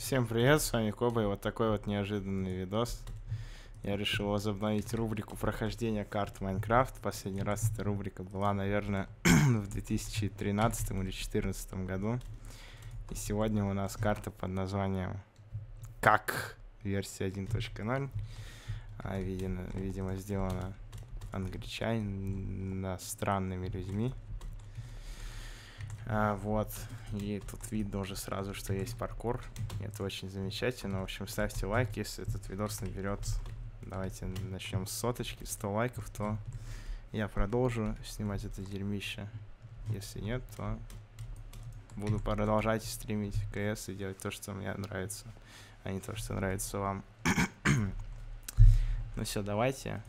Всем привет, с вами Коба, и вот такой вот неожиданный видос. Я решил возобновить рубрику прохождения карт Майнкрафт. Последний раз эта рубрика была, наверное, в 2013 или 2014 году. И сегодня у нас карта под названием «Как» версия 1.0. А, видимо, сделана англичанина странными людьми. А, вот. И тут видно уже сразу, что есть паркур. Это очень замечательно. В общем, ставьте лайк, если этот видос наберет. Давайте начнем с соточки. 100 лайков, то я продолжу снимать это дерьмище. Если нет, то буду продолжать стримить КС и делать то, что мне нравится, а не то, что нравится вам. ну все, давайте.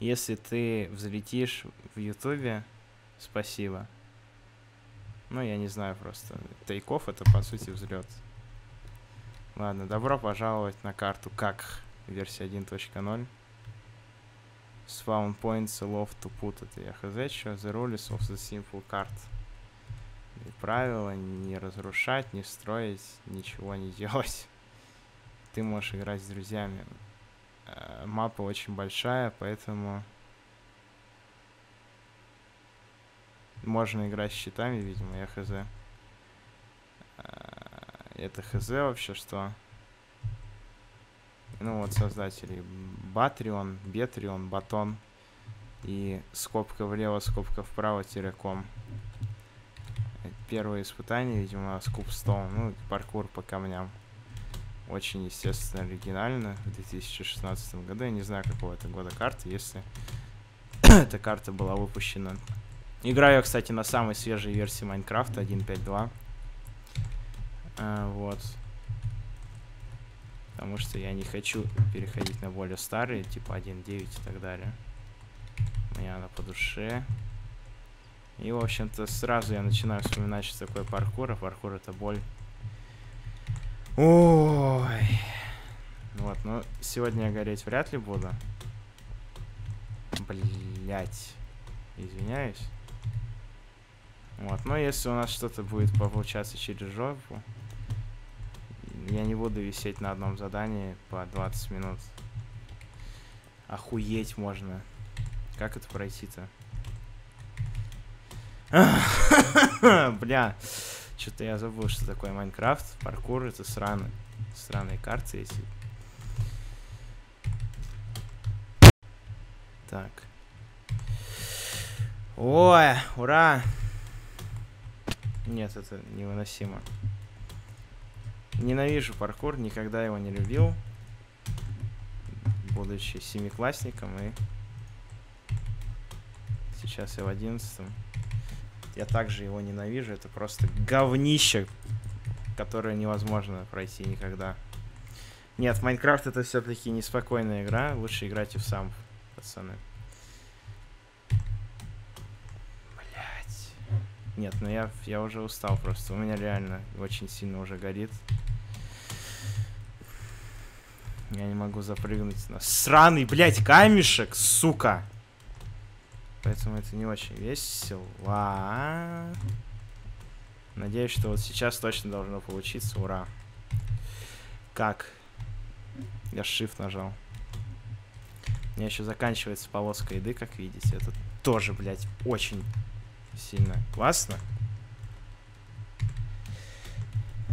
Если ты взлетишь в Ютубе, спасибо. Ну, я не знаю просто. Тейков это, по сути, взлет. Ладно, добро пожаловать на карту как версия 1.0. Spawn points love to put это я хз, что the rules of the simple card. И правила не разрушать, не строить, ничего не делать. Ты можешь играть с друзьями. Э, мапа очень большая, поэтому Можно играть с щитами, видимо, я хз. А, это хз вообще что? Ну вот создатели. Батрион, Бетрион, Батон. И скобка влево, скобка вправо, тиреком. Первое испытание, видимо, скупстоун. Ну, паркур по камням. Очень, естественно, оригинально. В 2016 году. Я не знаю, какого это года карты, если эта карта была выпущена Играю, кстати, на самой свежей версии Майнкрафта 1.5.2. А, вот. Потому что я не хочу переходить на более старые, типа 1.9 и так далее. Мне она по душе. И, в общем-то, сразу я начинаю вспоминать, что такое паркур, а паркур это боль. Ой. Вот, ну, сегодня я гореть вряд ли буду. Блять. Извиняюсь. Вот, но если у нас что-то будет получаться через жопу, я не буду висеть на одном задании по 20 минут. Охуеть можно. Как это пройти-то? Бля, что-то я забыл, что такое Майнкрафт. Паркур это сраные, сраные карты эти. Так. Ой, ура! Нет, это невыносимо. Ненавижу паркур, никогда его не любил. Будучи семиклассником и... Сейчас я в одиннадцатом. Я также его ненавижу. Это просто говнище, которое невозможно пройти никогда. Нет, Майнкрафт это все-таки неспокойная игра. Лучше играйте в сам, пацаны. Нет, ну я, я уже устал просто. У меня реально очень сильно уже горит. Я не могу запрыгнуть на сраный, блядь, камешек, сука. Поэтому это не очень весело. Надеюсь, что вот сейчас точно должно получиться. Ура. Как? Я shift нажал. У меня еще заканчивается полоска еды, как видите. Это тоже, блядь, очень сильно. Классно.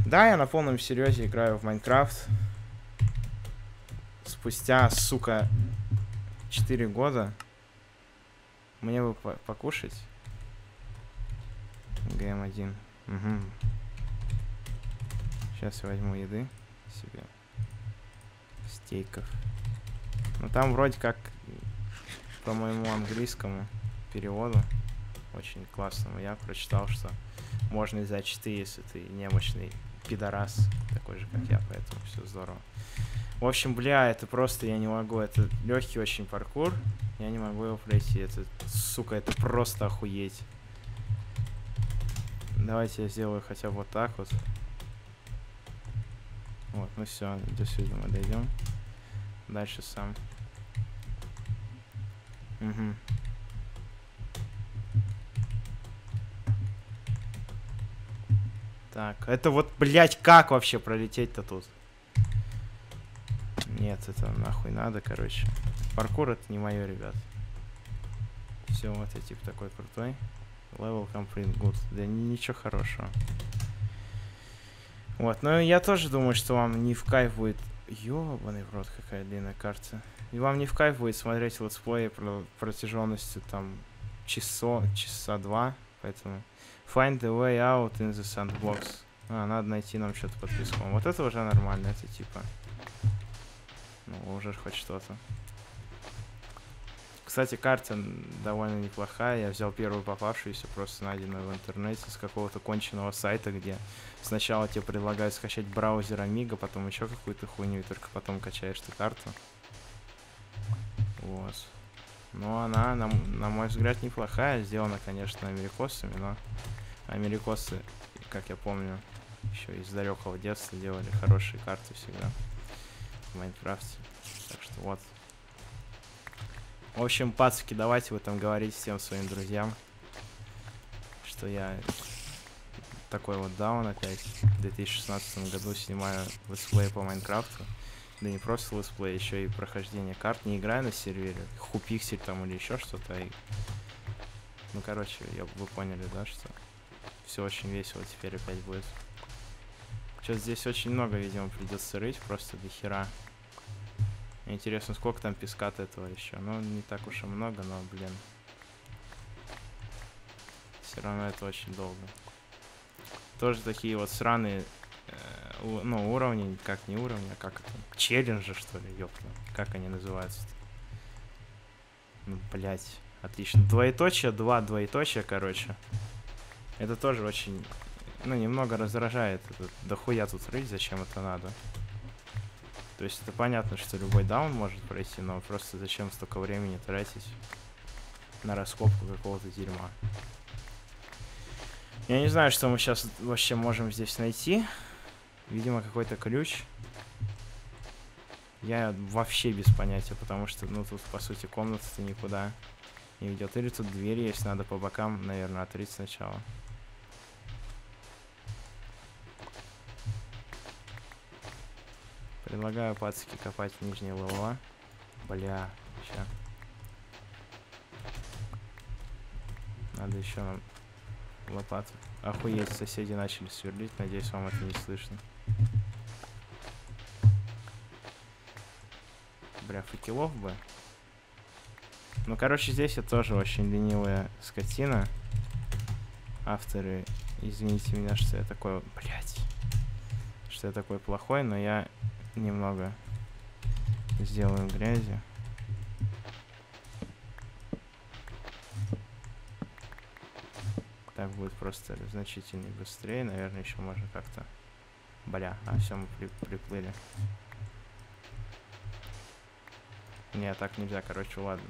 Да, я на полном серьезе играю в Майнкрафт. Спустя, сука, 4 года. Мне бы по покушать. ГМ1. Угу. Сейчас я возьму еды себе. Стейков. Ну там вроде как по моему английскому переводу очень классному. Я прочитал, что можно взять читы, если ты немощный пидорас, такой же, как я, поэтому все здорово. В общем, бля, это просто я не могу. Это легкий очень паркур. Я не могу его пройти. Это, сука, это просто охуеть. Давайте я сделаю хотя бы вот так вот. Вот, ну все, до сюда мы дойдем. Дальше сам. Угу. Так, это вот, блядь, как вообще пролететь-то тут? Нет, это нахуй надо, короче. Паркур это не мое, ребят. Все, вот я тип такой крутой. Level complete good. Да ничего хорошего. Вот, но я тоже думаю, что вам не в кайф будет... Ёбаный в рот, какая длинная карта. И вам не в кайф будет смотреть летсплеи про протяженностью там часо, часа два, поэтому... Find the way out in the sandbox. А, надо найти нам что-то под песком. Вот это уже нормально, это типа... Ну, уже хоть что-то. Кстати, карта довольно неплохая. Я взял первую попавшуюся, просто найденную в интернете с какого-то конченного сайта, где сначала тебе предлагают скачать браузер Amiga, потом еще какую-то хуйню, и только потом качаешь ты карту. Вот. Ну, она, на, на мой взгляд, неплохая. Сделана, конечно, америкосами, но америкосы, как я помню, еще из далекого детства делали хорошие карты всегда в Майнкрафте. Так что вот. В общем, пацки, давайте вы там говорите всем своим друзьям, что я такой вот даун опять в 2016 году снимаю летсплей по Майнкрафту. Да не просто летсплей, еще и прохождение карт. Не играю на сервере, Hypixel там или еще что-то. И... Ну, короче, я, вы поняли, да, что все очень весело теперь опять будет. Сейчас здесь очень много, видимо, придется рыть, просто до хера. Интересно, сколько там песка этого еще. Ну, не так уж и много, но, блин. Все равно это очень долго. Тоже такие вот сраные, э, ну, уровни, как не уровни, а как это, челленджи, что ли, ёпта. Как они называются -то? Ну, блять, отлично. Двоеточие, два двоеточия, короче. Это тоже очень, ну, немного раздражает. Это, да хуя тут рыть, зачем это надо? То есть это понятно, что любой даун может пройти, но просто зачем столько времени тратить на раскопку какого-то дерьма. Я не знаю, что мы сейчас вообще можем здесь найти. Видимо, какой-то ключ. Я вообще без понятия, потому что, ну, тут, по сути, комната-то никуда не ведет. Или тут дверь есть, надо по бокам, наверное, открыть сначала. Предлагаю пацки копать нижние левела. Бля, ща. Надо еще нам лопату. Охуеть, соседи начали сверлить. Надеюсь, вам это не слышно. Бля, факелов бы. Ну, короче, здесь я тоже очень ленивая скотина. Авторы, извините меня, что я такой... Блять. Что я такой плохой, но я немного сделаем грязи. Так будет просто значительно быстрее. Наверное, еще можно как-то... Бля, а все, мы при приплыли. Не, так нельзя, короче, ладно.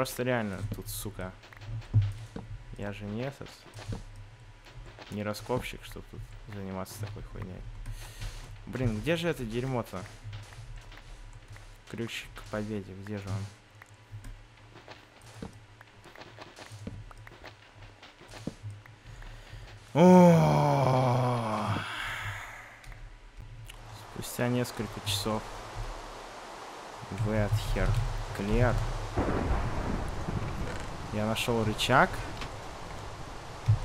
Просто реально, тут, сука. Я же не этот. Не раскопщик, чтобы тут заниматься такой хуйней. Блин, где же это дерьмо-то? Ключ к победе, где же он? О! Спустя несколько часов. Ветхер. Клер. Я нашел рычаг,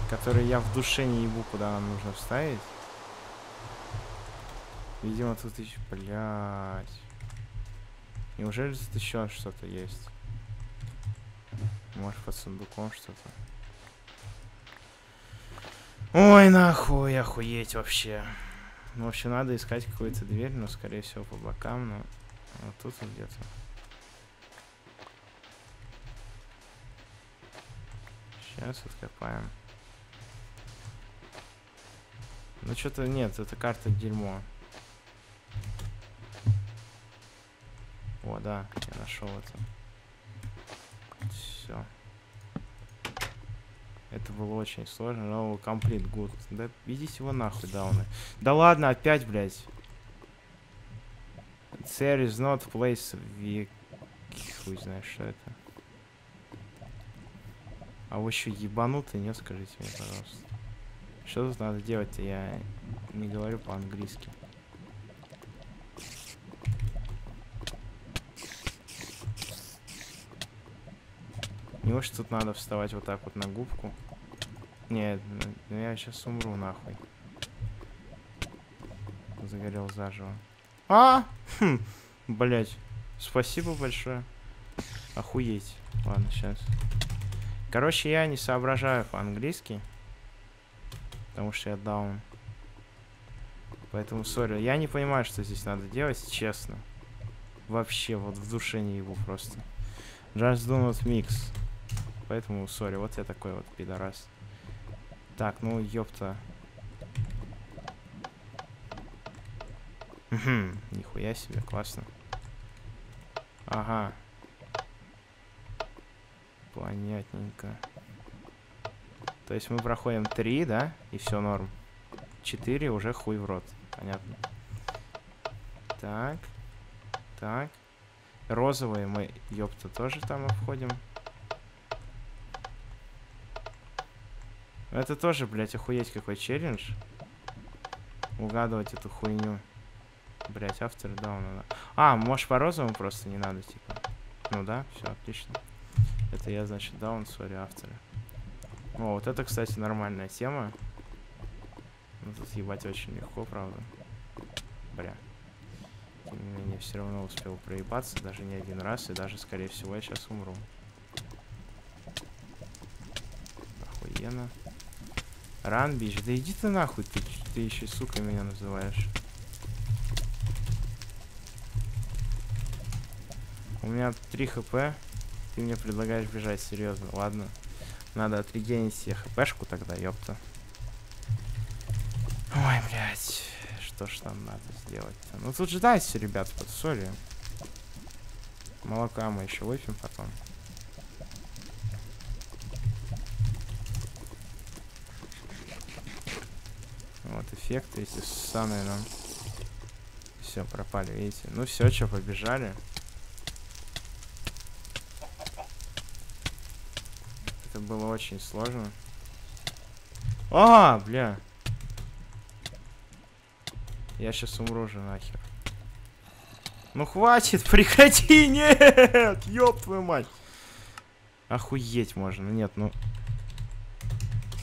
который я в душе не ебу, куда нам нужно вставить. Видимо, тут еще... Блядь. Неужели тут еще что-то есть? Может, под сундуком что-то? Ой, нахуй, охуеть вообще. Ну, в общем, надо искать какую-то дверь, но, скорее всего, по бокам, но... Вот тут вот где-то. Сейчас откопаем. Ну что-то нет, это карта дерьмо. О, да, я нашел это. Все. Это было очень сложно, но комплит good. Да идите его нахуй, дауны. Да ладно, опять, блядь. There is not place Хуй знает, что это. А вы еще ебанутый, нет, скажите мне, пожалуйста. Что тут надо делать-то? Я не говорю по-английски. Неужто тут надо вставать вот так вот на губку? Нет, ну, я сейчас умру нахуй. Загорел заживо. А! Хм, блять. Спасибо большое. Охуеть. Ладно, сейчас. Короче, я не соображаю по-английски. Потому что я даун. Поэтому, сори. Я не понимаю, что здесь надо делать, честно. Вообще, вот в душе не его просто. Just do not mix. Поэтому, сори, вот я такой вот пидорас. Так, ну, ёпта. Нихуя себе, классно. Ага. Понятненько. То есть мы проходим 3, да? И все норм. 4 уже хуй в рот. Понятно. Так. Так. Розовые мы, ёпта, тоже там обходим. Это тоже, блядь, охуеть какой челлендж. Угадывать эту хуйню. Блять, автор дауна. А, может по розовому просто не надо, типа. Ну да, все, отлично. Это я, значит, даун, сори, авторы. О, вот это, кстати, нормальная тема. Ну, тут ебать очень легко, правда. Бля. Тем не менее, все равно успел проебаться, даже не один раз, и даже, скорее всего, я сейчас умру. Охуенно. Ран, бич, да иди ты нахуй, ты, ты еще, сука, меня называешь. У меня 3 хп. Ты мне предлагаешь бежать, серьезно. Ладно. Надо отрегенить себе хпшку тогда, ёпта. Ой, блядь. Что ж нам надо сделать-то? Ну тут ждайте, ребят, под солью. Молока мы еще выпьем потом. Вот эффекты эти ссаные нам. Все, пропали, видите? Ну все, что, побежали. Это было очень сложно. А, бля. Я сейчас умру же нахер. Ну хватит, прекрати, нет! Ёб твою мать. Охуеть можно. Нет, ну...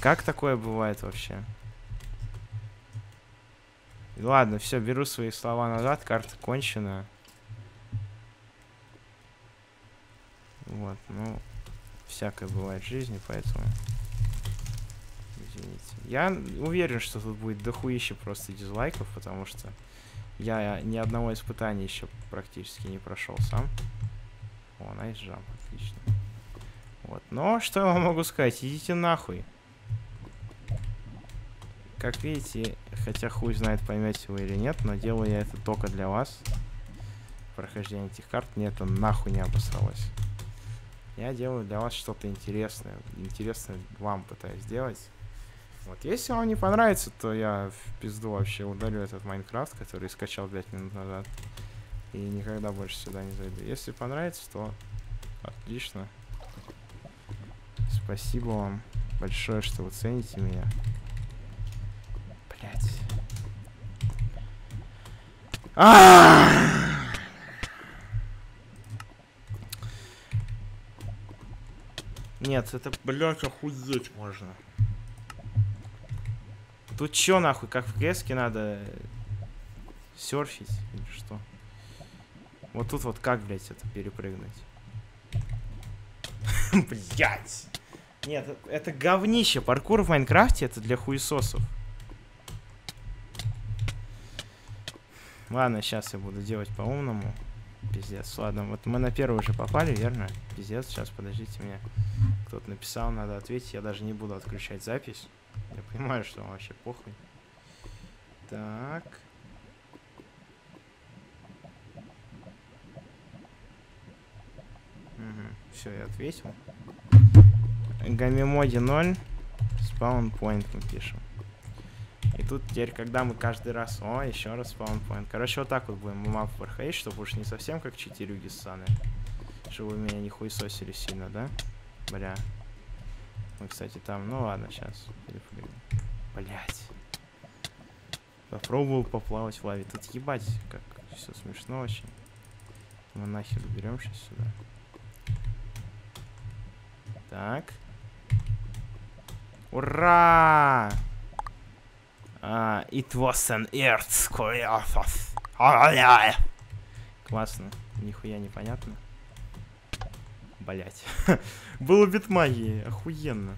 Как такое бывает вообще? Ладно, все, беру свои слова назад, карта кончена. Вот, ну всякое бывает в жизни, поэтому... Извините. Я уверен, что тут будет дохуище просто дизлайков, потому что я ни одного испытания еще практически не прошел сам. О, найс джамп, отлично. Вот, но что я вам могу сказать, идите нахуй. Как видите, хотя хуй знает, поймете вы или нет, но делаю я это только для вас. Прохождение этих карт мне это нахуй не обосралось. Я делаю для вас что-то интересное. Интересное вам пытаюсь сделать. Вот, если вам не понравится, то я в пизду вообще удалю этот Майнкрафт, который скачал 5 минут назад. И никогда больше сюда не зайду. Если понравится, то отлично. Спасибо вам большое, что вы цените меня. Блять. А! Нет, это, блядь, охуеть можно. Тут чё нахуй, как в греске надо серфить или что? Вот тут вот как, блядь, это перепрыгнуть? Блять. Нет, это говнище. Паркур в Майнкрафте это для хуесосов. Ладно, сейчас я буду делать по-умному. Пиздец. Ладно, вот мы на первый уже попали, верно? Пиздец, сейчас подождите меня. Кто-то написал, надо ответить. Я даже не буду отключать запись. Я понимаю, что вообще похуй. Так. Угу. Все, я ответил. Гамимоди 0. Спаунпоинт мы пишем. И тут теперь, когда мы каждый раз... О, еще раз спаунпоинт. Короче, вот так вот будем мап проходить, чтобы уж не совсем как четырюги ссаны. Что вы меня не хуесосили сильно, да? Бля. Мы, кстати, там... Ну ладно, сейчас. Блять. Попробовал поплавать в лаве. Тут ебать, как все смешно очень. Мы нахер уберем сейчас сюда. Так. Ура! Uh, it was an earthquake. Классно. Нихуя непонятно. Блять. Было бит магии. Охуенно.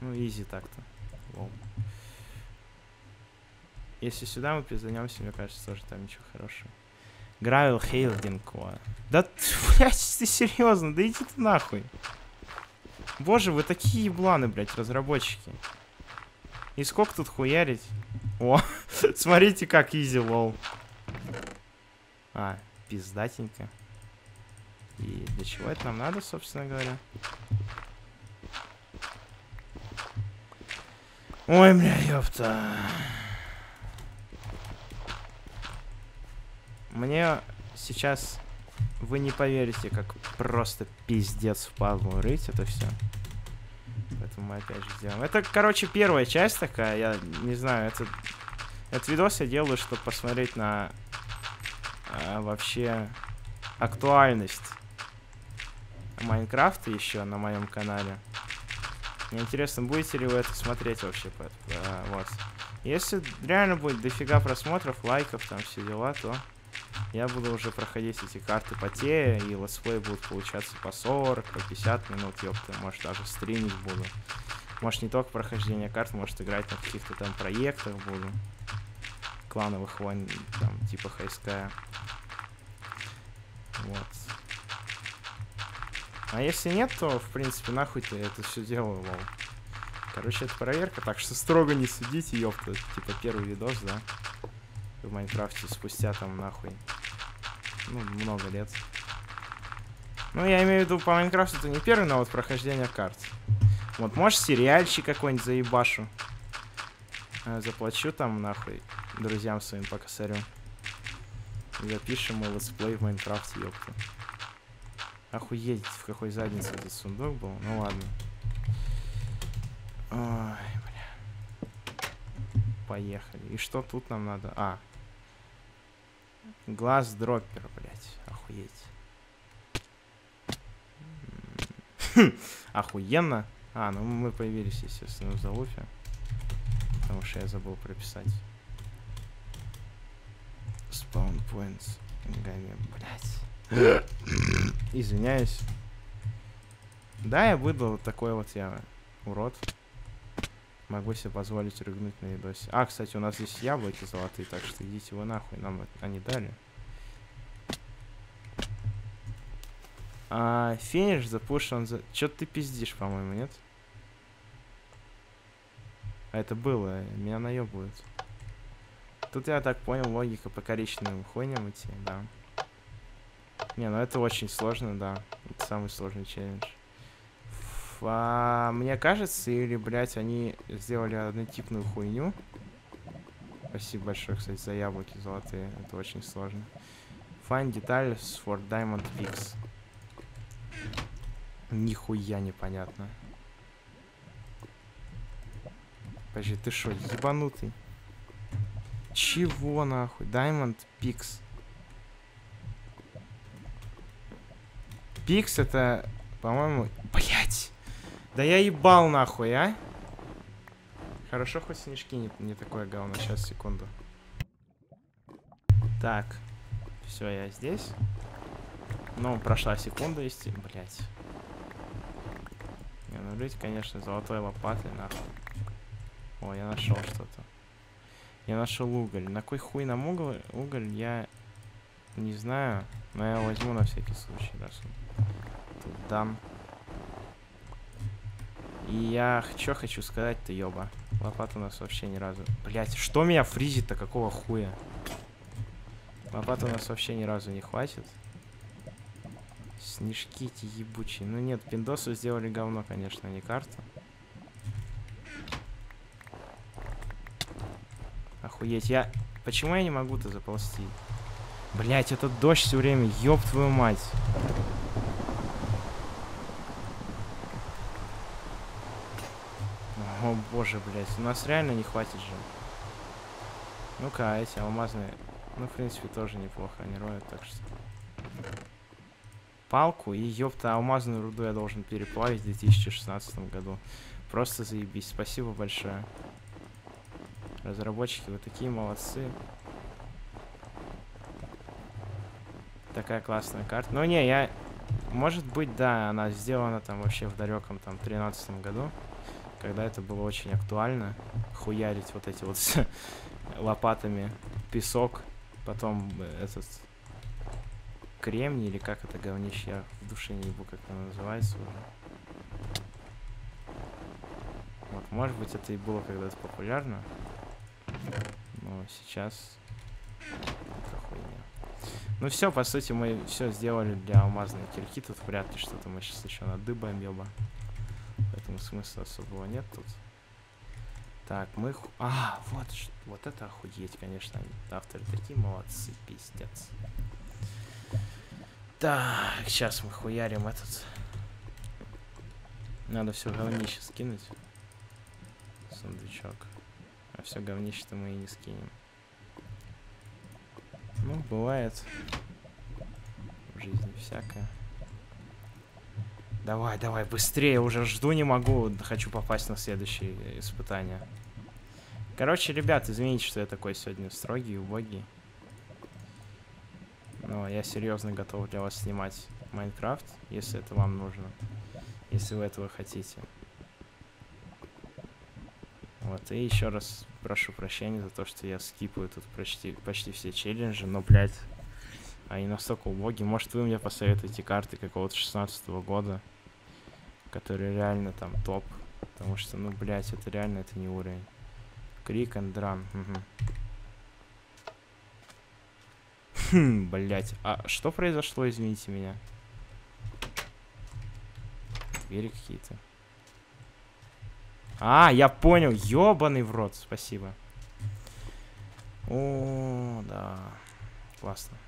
Ну, изи так-то. Если сюда мы пизданемся, мне кажется, тоже там ничего хорошего. Гравил Хейлдинг. Да, блядь, ты серьезно? Да иди ты нахуй. Боже, вы такие ебланы, блядь, разработчики. И сколько тут хуярить? О, смотрите, как изи, лол. А, пиздатенько. И для чего это нам надо, собственно говоря? Ой, бля, ёпта. Мне сейчас вы не поверите, как просто пиздец впадло рыть это все. Поэтому мы опять же сделаем. Это, короче, первая часть такая. Я не знаю, это... Этот видос я делаю, чтобы посмотреть на а, вообще актуальность Майнкрафта еще на моем канале. Мне интересно, будете ли вы это смотреть вообще? А, вот. Если реально будет дофига просмотров, лайков, там все дела, то я буду уже проходить эти карты по те, и летсплей будут получаться по 40, по 50 минут, ёпта, может даже стримить буду. Может не только прохождение карт, может играть на каких-то там проектах буду. Клановых войн, там, типа хайская. Вот. А если нет, то, в принципе, нахуй ты это все делаю, лол. Короче, это проверка, так что строго не судите, ёпта. Типа первый видос, да? В Майнкрафте спустя там нахуй. Ну, много лет. Ну, я имею в виду, по Майнкрафту это не первый, но вот прохождение карт. Вот, может, сериальчик какой-нибудь заебашу. А, заплачу там, нахуй, друзьям своим по косарю. Запишем мы летсплей в Майнкрафте, ёпта. Охуеть, в какой заднице этот сундук был. Ну ладно. Ой. Поехали. И что тут нам надо? А. Глаз дроппер, блядь. Охуеть. Охуенно. А, ну мы появились, естественно, в залуфе. Потому что я забыл прописать. Spawn points. Гами, блядь. Извиняюсь. Да, я выдал такой вот я урод. Могу себе позволить рыгнуть на видосе. А, кстати, у нас здесь яблоки золотые, так что идите вы нахуй, нам они дали. А, финиш запушен за... Чё ты пиздишь, по-моему, нет? А это было, меня наебывают. Тут я так понял, логика по коричневым хуйням идти, да. Не, ну это очень сложно, да. Это самый сложный челлендж. А, мне кажется, или, блядь, они сделали однотипную хуйню. Спасибо большое, кстати, за яблоки золотые. Это очень сложно. Find details for diamond picks. Нихуя непонятно. Подожди, ты что, ебанутый? Чего нахуй? Diamond Pix. Пикс это, по-моему... Блять! Да я ебал нахуй, а? Хорошо, хоть снежки не, не такое говно. Сейчас, секунду. Так. Все, я здесь. Ну, прошла секунда, если... Блять. Не, ну жить, конечно, золотой лопатой, нахуй. О, я нашел что-то. Я нашел уголь. На кой хуй нам уголь? Уголь я не знаю, но я возьму на всякий случай, раз он тут дам. И я что хочу сказать-то, ёба. Лопата у нас вообще ни разу... Блять, что меня фризит-то, какого хуя? Лопата у нас вообще ни разу не хватит. Снежки эти ебучие. Ну нет, пиндосу сделали говно, конечно, а не карту. Охуеть, я... Почему я не могу-то заползти? Блять, этот дождь все время, ёб твою мать. О боже, блять, у нас реально не хватит же. Ну-ка, эти алмазные, ну, в принципе, тоже неплохо они роют, так что... Палку и, ёпта, алмазную руду я должен переплавить в 2016 году. Просто заебись, спасибо большое. Разработчики, вы такие молодцы. Такая классная карта. Ну не, я... Может быть, да, она сделана там вообще в далеком там 13 году. Когда это было очень актуально. Хуярить вот эти вот лопатами песок. Потом э, этот кремний или как это говнище. Я в душе не ебу, как оно называется уже. Вот, может быть, это и было когда-то популярно. Но сейчас. Ну все, по сути, мы все сделали для алмазной кирки. Тут вряд ли что-то мы сейчас еще надыбаем, ёба. Поэтому смысла особого нет тут. Так, мы... А, вот, вот это охуеть, конечно. Авторы такие молодцы, пиздец. Так, сейчас мы хуярим этот. Надо все говнище скинуть. Сундучок. А все говнище-то мы и не скинем. Ну, бывает. В жизни всякое. Давай, давай, быстрее, уже жду не могу. Хочу попасть на следующее испытание. Короче, ребят, извините, что я такой сегодня строгий, убогий. Но я серьезно готов для вас снимать Майнкрафт, если это вам нужно. Если вы этого хотите. Вот, и еще раз прошу прощения за то, что я скипаю тут почти, почти все челленджи, но, блядь, они настолько убогие. Может, вы мне посоветуете карты какого-то 16 -го года, которые реально там топ. Потому что, ну, блядь, это реально это не уровень. Крик and run. Угу. Хм, блядь. А что произошло, извините меня? Двери какие-то. А, я понял. Ёбаный в рот. Спасибо. О, да. Классно.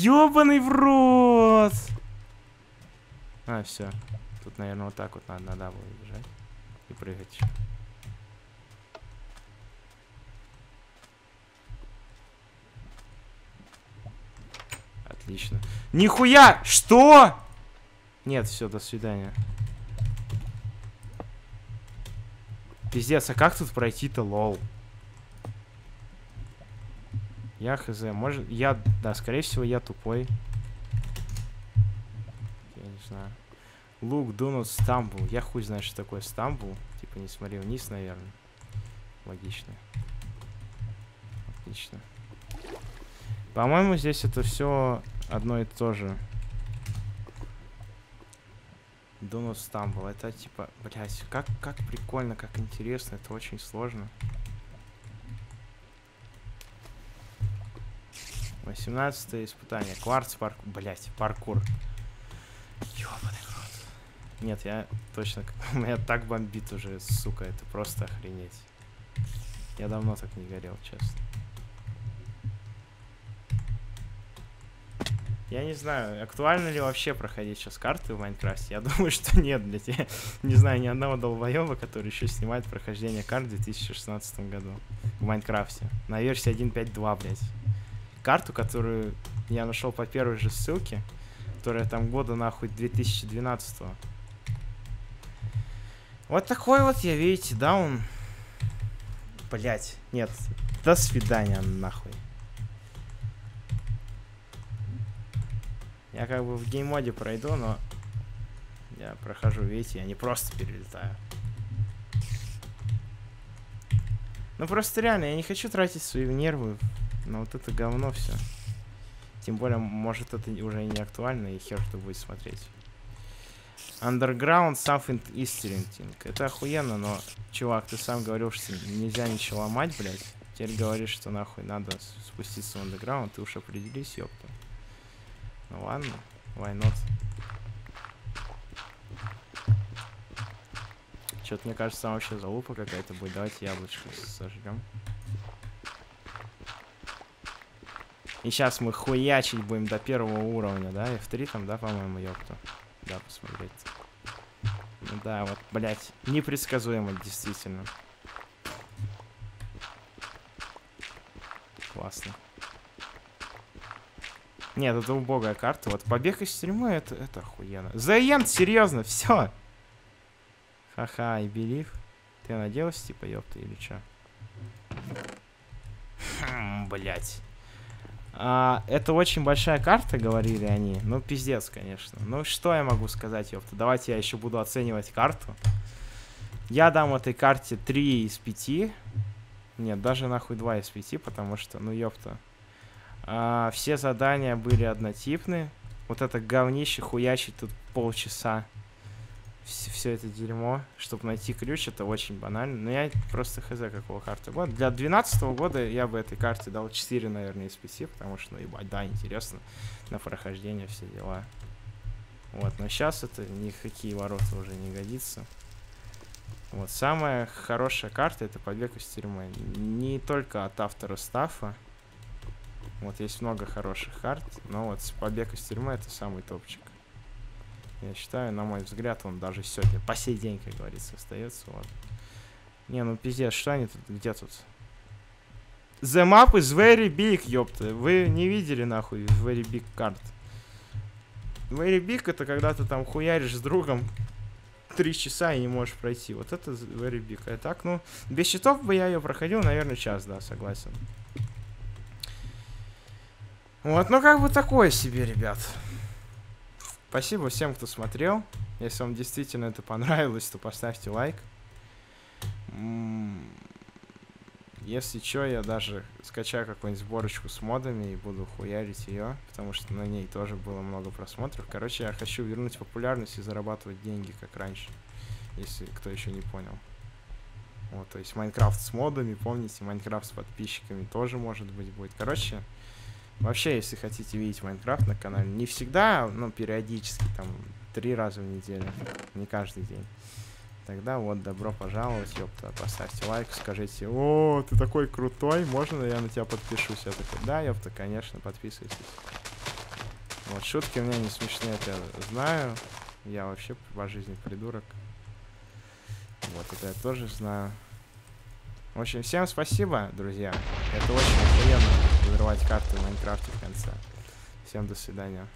Ёбаный в рот! А, все. Тут, наверное, вот так вот надо на double бежать. И прыгать. Отлично. Нихуя! Что? Нет, все, до свидания. Пиздец, а как тут пройти-то, лол? Я хз, может... Я, да, скорее всего, я тупой. Я не знаю. Лук, донут, стамбул. Я хуй знаю, что такое стамбул. Типа, не смотри вниз, наверное. Логично. Отлично. По-моему, здесь это все одно и то же. Донут стамбул. Это типа, блять, как, как прикольно, как интересно. Это очень сложно. 18 испытание. Кварц паркур. Блять, паркур. Ёбаный рот. Нет, я точно... Меня так бомбит уже, сука. Это просто охренеть. Я давно так не горел, честно. Я не знаю, актуально ли вообще проходить сейчас карты в Майнкрафте. Я думаю, что нет, блядь. Я не знаю ни одного долбоеба, который еще снимает прохождение карт в 2016 году в Майнкрафте. На версии 1.5.2, блядь карту, которую я нашел по первой же ссылке, которая там года нахуй 2012 -го. Вот такой вот я, видите, да, он... Блять, нет, до свидания, нахуй. Я как бы в геймоде пройду, но я прохожу, видите, я не просто перелетаю. Ну просто реально, я не хочу тратить свои нервы но вот это говно все. Тем более, может, это уже не актуально, и хер кто будет смотреть. Underground Something Eastering. Это охуенно, но, чувак, ты сам говорил, что нельзя ничего ломать, блядь. Теперь говоришь, что нахуй надо спуститься в Underground, ты уж определись, ёпта. Ну ладно, why not? Что-то мне кажется, там вообще залупа какая-то будет. Давайте яблочко сожгем. И сейчас мы хуячить будем до первого уровня, да? F3 там, да, по-моему, ёпта. Да, посмотреть. Ну да, вот, блядь, непредсказуемо, действительно. Классно. Нет, это убогая карта. Вот побег из тюрьмы, это, это охуенно. The серьезно, все. Ха-ха, и believe. Ты надеялся, типа, ёпта, или чё? Хм, блять. А, это очень большая карта, говорили они. Ну, пиздец, конечно. Ну, что я могу сказать, ёпта? Давайте я еще буду оценивать карту. Я дам этой карте 3 из 5. Нет, даже нахуй 2 из 5, потому что, ну, ёпта. А, все задания были однотипны. Вот это говнище хуячить тут полчаса. Все, это дерьмо, чтобы найти ключ, это очень банально. Но я просто хз какого карты года. Для 12 года я бы этой карте дал 4, наверное, из 5, потому что, ну, ебать, да, интересно. На прохождение все дела. Вот, но сейчас это никакие ворота уже не годится. Вот, самая хорошая карта это побег из тюрьмы. Не только от автора стафа, вот есть много хороших карт, но вот побег из тюрьмы это самый топчик. Я считаю, на мой взгляд, он даже сегодня, по сей день, как говорится, остается. Вот. Не, ну пиздец, что они тут, где тут? The map is very big, ёпта. Вы не видели, нахуй, very big card. Very big это когда ты там хуяришь с другом три часа и не можешь пройти. Вот это very big. А так, ну, без счетов бы я ее проходил, наверное, час, да, согласен. Вот, ну как бы такое себе, ребят. Спасибо всем, кто смотрел. Если вам действительно это понравилось, то поставьте лайк. Если что, я даже скачаю какую-нибудь сборочку с модами и буду хуярить ее, потому что на ней тоже было много просмотров. Короче, я хочу вернуть популярность и зарабатывать деньги, как раньше, если кто еще не понял. Вот, то есть Майнкрафт с модами, помните, Майнкрафт с подписчиками тоже может быть будет. Короче, Вообще, если хотите видеть Майнкрафт на канале, не всегда, но периодически, там, три раза в неделю, не каждый день. Тогда вот, добро пожаловать, ёпта, поставьте лайк, скажите, о, ты такой крутой, можно я на тебя подпишусь? Я такой, да, ёпта, конечно, подписывайтесь. Вот, шутки у меня не смешные, это я знаю. Я вообще по жизни придурок. Вот, это я тоже знаю. В общем, всем спасибо, друзья. Это очень приятно взрывать карты в Майнкрафте в конце. Всем до свидания.